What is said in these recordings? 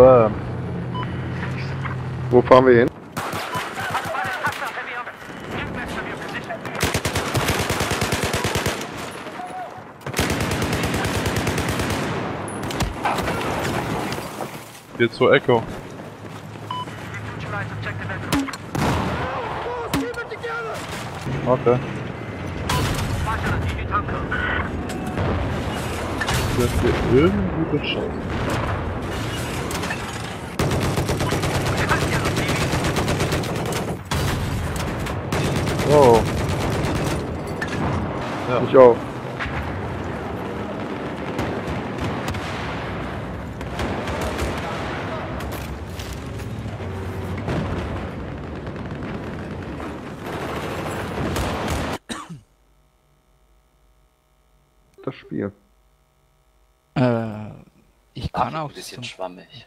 Spam. Wo fahren wir hin? Geht zur Echo. Okay. Dass wir irgendwie beschossen. Oh, Ja. ich auch. Das Spiel. Äh, ich kann Ach, auch ein bisschen zum, schwammig.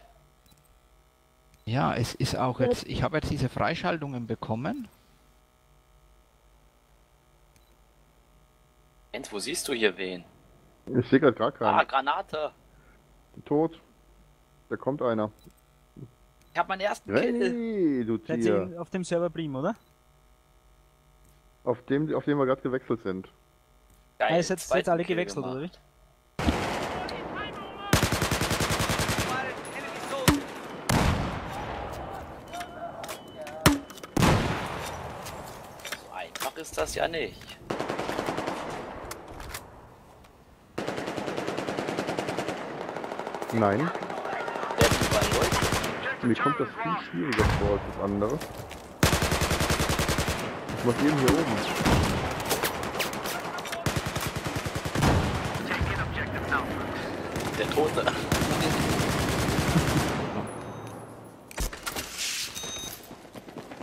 Ja, es ist auch jetzt, ich habe jetzt diese Freischaltungen bekommen. Wo siehst du hier wen? Ich sehe gerade gar keinen. Ah, Granate! Tot. Da kommt einer. Ich hab meinen ersten Kill! Hey, du Tier. auf dem Server Prim, oder? Auf dem, auf dem wir gerade gewechselt sind. Geil, Ah, ihr seid jetzt alle Kill gewechselt, oder gemacht. So einfach ist das ja nicht. Nein, mir kommt das viel schwieriger vor als das andere. Ich mach jeden hier oben. Der Tote.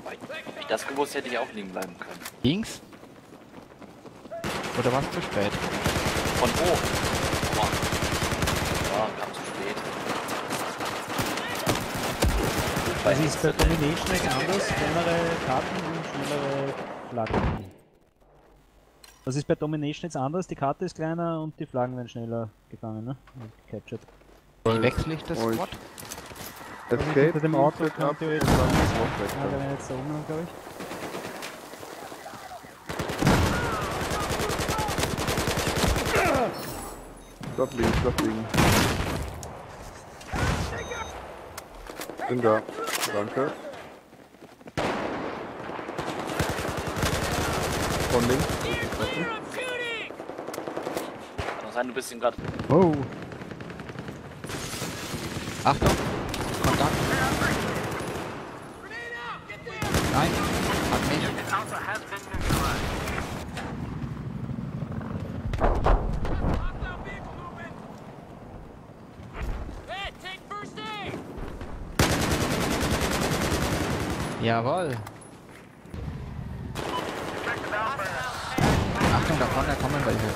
Hätte ich das gewusst, hätte ich auch liegen bleiben können. Ging's? Oder was zu spät? Von wo? Boah. Ja, kam zu spät. Das ist bei Domination nicht anders, kleinere Karten und schnellere Flaggen. Das ist bei Domination jetzt anders, die Karte ist kleiner und die Flaggen werden schneller gefangen, ne? Und gecaptured. Wie wechsle ich das. Wort? Escape, hinter dem Auto kann theoretisch ist der Auswechseln. wäre jetzt da oben, glaube ich. Stopp liegen, stopp liegen. Bin da. Danke. Von links. Kann sein, du bist ihm gerade. Oh. Achtung! Kontakt! Nein! Hat mich! Jawohl! Achtung, da vorne kommen welche.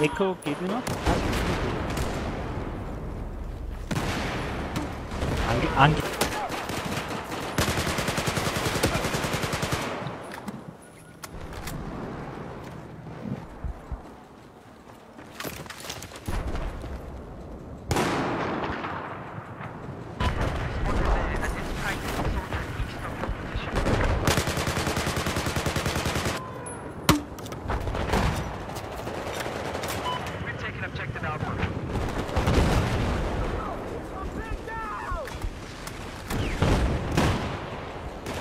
Echo geht mir noch. Ange ange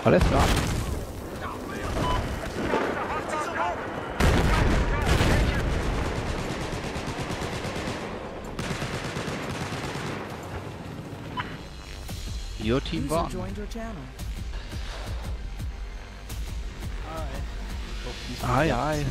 Alles klar. Your team war. Ai, ai.